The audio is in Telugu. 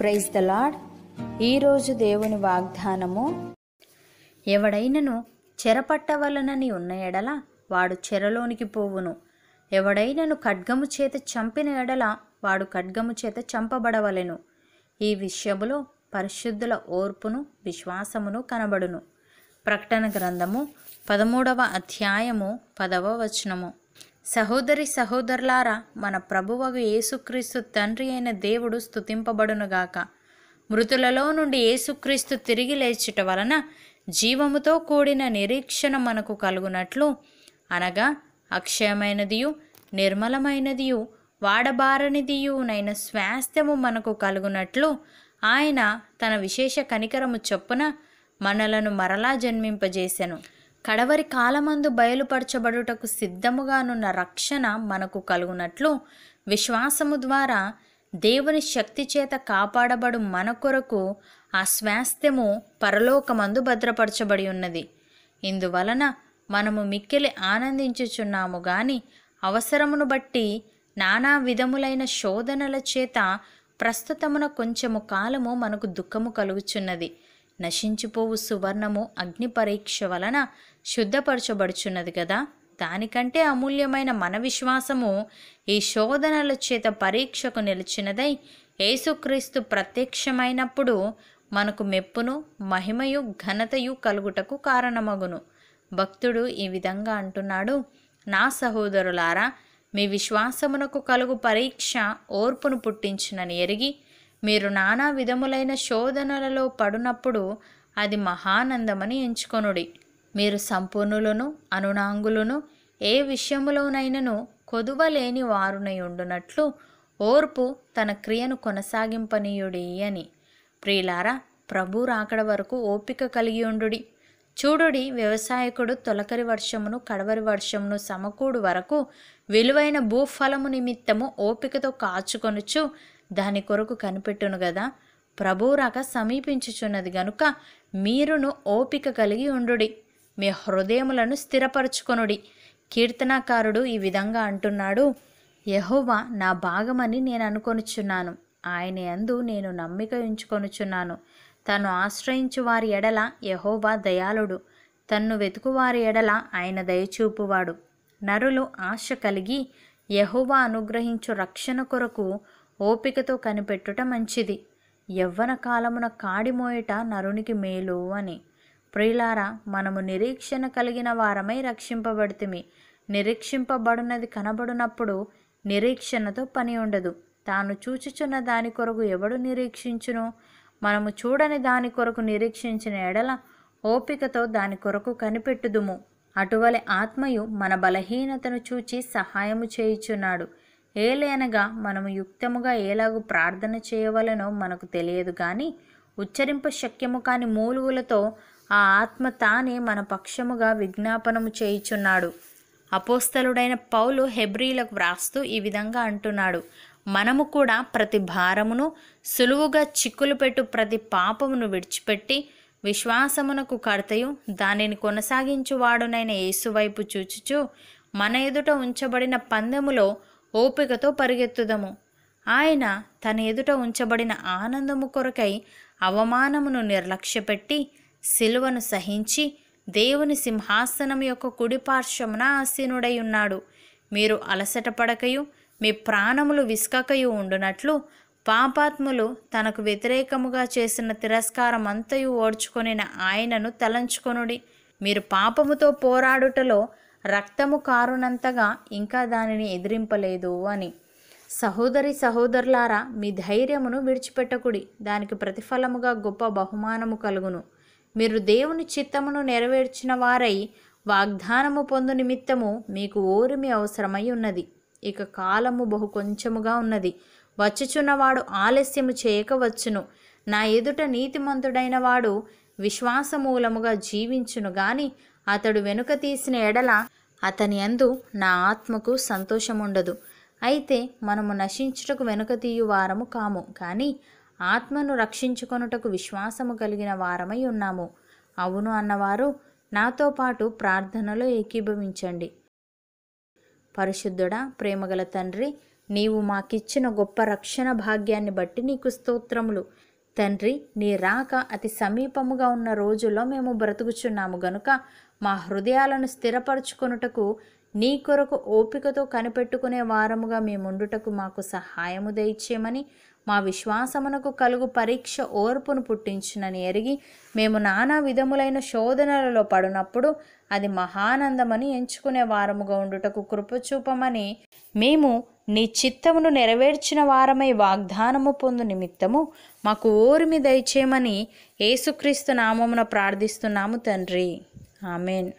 ప్రైజ్ ద లాడ్ ఈరోజు దేవుని వాగ్దానము ఎవడైనను చెరపట్టవలనని ఉన్న ఎడల వాడు చెరలోనికి పోవును. ఎవడైనను ఖడ్గము చేత చంపిన ఎడల వాడు ఖడ్గము చేత చంపబడవలెను. ఈ విషయములో పరిశుద్ధుల ఓర్పును విశ్వాసమును కనబడును. ప్రకటన గ్రంథము పదమూడవ అధ్యాయము పదవ వచనము. సహోదరి సహోదరులారా మన ప్రభువగు యేసుక్రీస్తు తండ్రి అయిన దేవుడు స్తుతింపబడునుగాక మృతులలో నుండి యేసుక్రీస్తు తిరిగి లేచుట వలన జీవముతో కూడిన నిరీక్షణ మనకు కలుగునట్లు. అనగా అక్షయమైనదియు నిర్మలమైనదియు వాడబారనిదియునైన స్వాస్థ్యము మనకు కలుగునట్లు. ఆయన తన విశేష కనికరము చొప్పున మనలను మరలా జన్మింపజేసెను. కడవరి కాలమందు బయలుపరచబడుటకు సిద్ధముగానున్న రక్షణ మనకు కలుగునట్లు విశ్వాసము ద్వారా దేవుని శక్తి చేత కాపాడబడు మన కొరకు ఆ స్వాస్థ్యము పరలోకమందు భద్రపరచబడి ఉన్నది. ఇందువలన మనము మిక్కిలి ఆనందించుచున్నాము గాని అవసరమును బట్టి నానా విధములైన శోధనల చేత ప్రస్తుతమున కొంచెము కాలము మనకు దుఃఖము కలుగుచున్నది. నశించిపోవు సువర్ణము అగ్ని పరీక్ష వలన శుద్ధపరచబడుచున్నది కదా దానికంటే అమూల్యమైన మన విశ్వాసము ఈ శోధనల చేత పరీక్షకు నిలిచినదై యేసుక్రీస్తు ప్రత్యక్షమైనప్పుడు మనకు మెప్పును మహిమయు ఘనతయు కలుగుటకు కారణమగును. భక్తుడు ఈ విధంగా అంటున్నాడు నా సహోదరులారా మీ విశ్వాసమునకు కలుగు పరీక్ష ఓర్పును పుట్టించునని ఎరిగి మీరు నానా విధములైన శోధనలలో పడునప్పుడు అది మహానందమని ఎంచుకొనుడి. మీరు సంపూర్ణులను అనునాంగులను ఏ విషయములోనైనను కొదువలేని వారునై ఉండునట్లు ఓర్పు తన క్రియను కొనసాగింపనీయుడి అని. ప్రియులారా ప్రభు రాకడ వరకు ఓపిక కలిగి ఉండుడి. చూడుడి వ్యవసాయకుడు తొలకరి వర్షమును కడవరి వర్షమును సమకూడు వరకు విలువైన భూఫలము నిమిత్తము ఓపికతో కాచుకొనుచు దాని కొరకు కనిపెట్టును గదా. ప్రభువు రాక సమీపించుచున్నది గనుక మీరును ఓపిక కలిగి ఉండుడి. మీ హృదయములను స్థిరపరచుకొనుడి. కీర్తనాకారుడు ఈ విధంగా అంటున్నాడు యహోవా నా భాగమని నేను అనుకొనుచున్నాను. ఆయన యందు నేను నమ్మిక ఉంచుకొనుచున్నాను. తను ఆశ్రయించు వారి ఎడల యహోవా దయాళుడు. తన్ను వెతుకువారి ఎడల ఆయన దయచూపువాడు. నరులు ఆశ కలిగి యహోవా అనుగ్రహించు రక్షణ కొరకు ఓపికతో కనిపెట్టుట మంచిది. యవ్వన కాలమున కాడిమోయట నరునికి మేలు అని. ప్రియులారా మనము నిరీక్షణ కలిగిన వారమై రక్షింపబడితిమి. నిరీక్షింపబడినది కనబడునప్పుడు నిరీక్షణతో పని ఉండదు. తాను చూచుచున్న దాని కొరకు ఎవడు నిరీక్షించును? మనము చూడని దాని కొరకు నిరీక్షించిన ఎడల ఓపికతో దాని కొరకు కనిపెట్టుదుము. అటువలే ఆత్మయు మన బలహీనతను చూచి సహాయము చేయుచున్నాడు. ఏలేనగా మనము యుక్తముగా ఏలాగు ప్రార్థన చేయవలనో మనకు తెలియదు కానీ ఉచ్చరింప శక్యము కాని మూలుగులతో ఆ ఆత్మ తానే మన పక్షముగా విజ్ఞాపనము చేయుచున్నాడు. అపోస్తలుడైన పౌలు హెబ్రీలకు వ్రాస్తూ ఈ విధంగా అంటున్నాడు. మనము కూడా ప్రతి భారమును సులువుగా చిక్కులు పెట్టు ప్రతి పాపమును విడిచిపెట్టి విశ్వాసమునకు కర్తయు దానిని కొనసాగించువాడునైన యేసువైపు చూచుచు మన ఎదుట ఉంచబడిన పందెములో ఓపికతో పరిగెత్తుదము. ఆయన తన ఎదుట ఉంచబడిన ఆనందము కొరకై అవమానమును నిర్లక్ష్యపెట్టి సిలువను సహించి దేవుని సింహాసనం యొక్క కుడి పార్శ్వమున ఆసీనుడై ఉన్నాడు మీరు అలసట పడకయు మీ ప్రాణములు విసుకకయు ఉండునట్లు పాపాత్ములు తనకు వ్యతిరేకముగా చేసిన తిరస్కారం అంతయు ఓడ్చుకొనిన ఆయనను తలంచుకొనుడి. మీరు పాపముతో పోరాడుటలో రక్తము కారునంతగా ఇంకా దానిని ఎదిరింపలేదు అని. సహోదరి సహోదరులారా మీ ధైర్యమును విడిచిపెట్టకుడి. దానికి ప్రతిఫలముగా గొప్ప బహుమానము కలుగును. మీరు దేవుని చిత్తమును నెరవేర్చిన వారై వాగ్దానము పొందు నిమిత్తము మీకు ఓరిమి అవసరమై ఉన్నది. ఇక కాలము బహు కొంచెముగా ఉన్నది. వచ్చుచున్నవాడు ఆలస్యము చేయకవచ్చును నా ఎదుట నీతిమంతుడైన వాడు విశ్వాసమూలముగా జీవించును గాని అతడు వెనుక తీసిన ఎడల అతని అందు నా ఆత్మకు సంతోషముండదు. అయితే మనము నశించుటకు వెనుక తీయు వారము కాము కానీ ఆత్మను రక్షించుకొనుటకు విశ్వాసము కలిగిన వారమై ఉన్నాము. అవును అన్నవారు నాతో పాటు ప్రార్థనలో ఏకీభవించండి. పరిశుద్ధుడా ప్రేమగల తండ్రి నీవు మాకిచ్చిన గొప్ప రక్షణ భాగ్యాన్ని బట్టి నీకు స్తోత్రములు. తండ్రి నీ రాక అతి సమీపముగా ఉన్న రోజుల్లో మేము బ్రతుకుచున్నాము గనుక మా హృదయాలను స్థిరపరచుకొనుటకు నీ కొరకు ఓపికతో కనిపెట్టుకునే వారముగా మేముండుటకు మాకు సహాయము దయచేయమని మా విశ్వాసమునకు కలుగు పరీక్ష ఓర్పును పుట్టించునని ఎరిగి మేము నానా విధములైన శోధనలలో పడినప్పుడు అది మహానందమని ఎంచుకునే వారముగా ఉండుటకు కృపచూపమని మేము నీ చిత్తమును నెరవేర్చిన వారమై వాగ్దానము పొందు నిమిత్తము మాకు ఓరిమి దయచేయమని యేసుక్రీస్తు నామమున ప్రార్థిస్తున్నాము తండ్రి. ఆమెన్.